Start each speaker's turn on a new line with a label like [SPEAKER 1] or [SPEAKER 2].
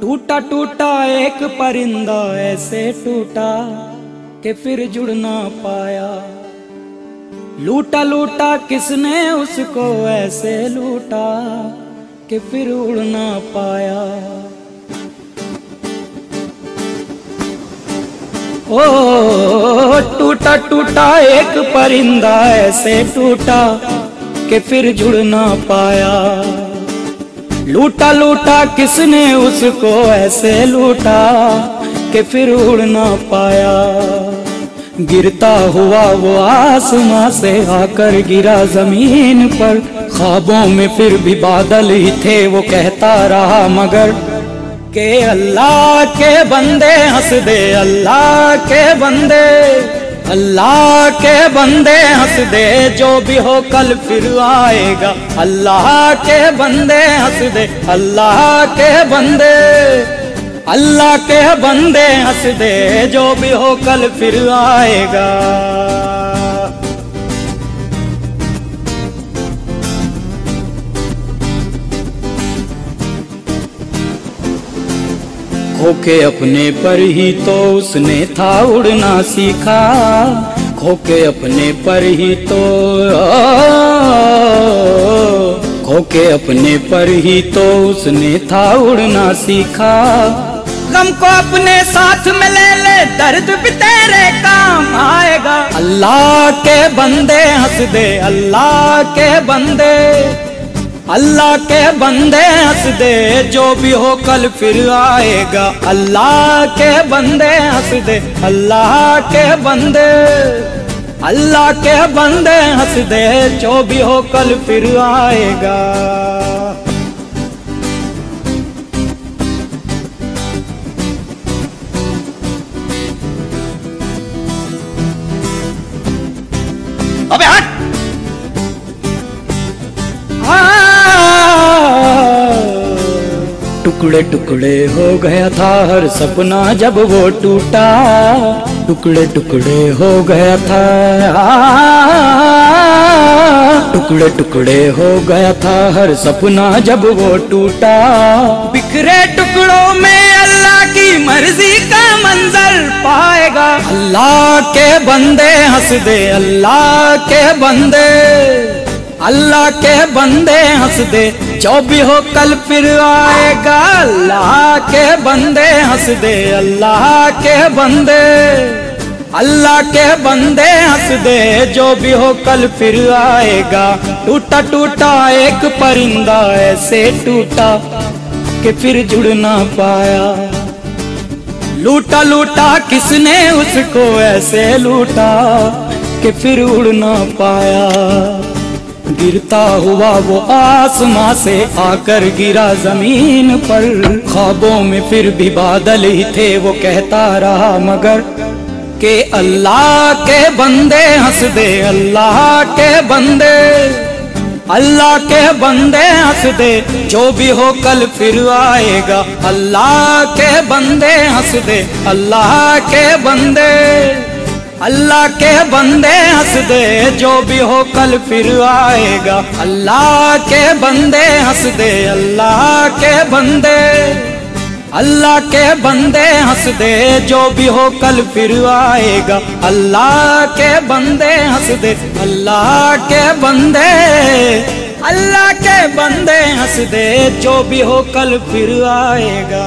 [SPEAKER 1] टूटा टूटा एक परिंदा ऐसे टूटा कि फिर जुड़ ना पाया। लूटा लूटा किसने उसको ऐसे लूटा कि फिर उड़ ना पाया। ओ, टूटा टूटा एक परिंदा ऐसे टूटा कि फिर जुड़ ना पाया। लूटा लूटा किसने उसको ऐसे लूटा कि फिर उड़ ना पाया। गिरता हुआ वो आसमां से आकर गिरा ज़मीन पर। ख्वाबों में फिर भी बादल ही थे, वो कहता रहा मगर के अल्लाह के बंदे हंस दे, अल्लाह के बंदे अल्लाह के बंदे हंस दे, जो भी हो कल फिर आएगा। अल्लाह के बंदे हंस दे, अल्लाह के बंदे, अल्लाह के बंदे हंस दे, जो भी हो कल फिर आएगा। खोके अपने पर ही तो उसने था उड़ना सीखा। खोके अपने पर ही तो खोके अपने पर ही तो उसने था उड़ना सीखा। गम को अपने साथ में ले ले दर्द भी तेरे काम आएगा। अल्लाह के बंदे हंस दे अल्लाह के बंदे। अल्लाह के बंदे हंस दे जो भी हो कल फिर आएगा। अल्लाह के बंदे हंस दे अल्लाह के बंदे, अल्लाह के बंदे हंस दे जो भी हो कल फिर आएगा। टुकड़े टुकड़े हो गया था हर सपना जब वो टूटा। टुकड़े टुकड़े हो गया था। टुकड़े टुकड़े हो गया था हर सपना जब वो टूटा। बिखरे टुकड़ों में अल्लाह की मर्ज़ी का मंजर पाएगा। अल्लाह के बंदे हंस दे अल्लाह के बंदे। अल्लाह के बंदे हंस दे जो भी हो कल फिर आएगा, अल्लाह के बंदे हंस दे, अल्लाह के बंदे, अल्लाह के बंदे हंस दे, जो भी हो कल फिर आएगा। टूटा टूटा एक परिंदा ऐसे टूटा कि फिर जुड़ ना पाया। लूटा लूटा किसने उसको ऐसे लूटा कि फिर उड़ ना पाया। गिरता हुआ वो आसमां से आकर गिरा ज़मीन पर। ख्वाबों में फिर भी बादल ही थे, वो कहता रहा, मगर के अल्लाह के बंदे हंस दे, अल्लाह के बंदे, अल्लाह के बंदे हंस दे, जो भी हो कल फिर आएगा, अल्लाह के बंदे हंस दे, अल्लाह के बंदे। अल्लाह के बंदे हंस दे, जो भी हो कल फिर आएगा। अल्लाह के बंदे हंस दे, अल्लाह के बंदे। अल्लाह के बंदे हंस दे, जो भी हो कल फिर आएगा। अल्लाह के बंदे हंस दे, अल्लाह के बंदे। अल्लाह के बंदे हंस दे, जो भी हो कल फिर आएगा।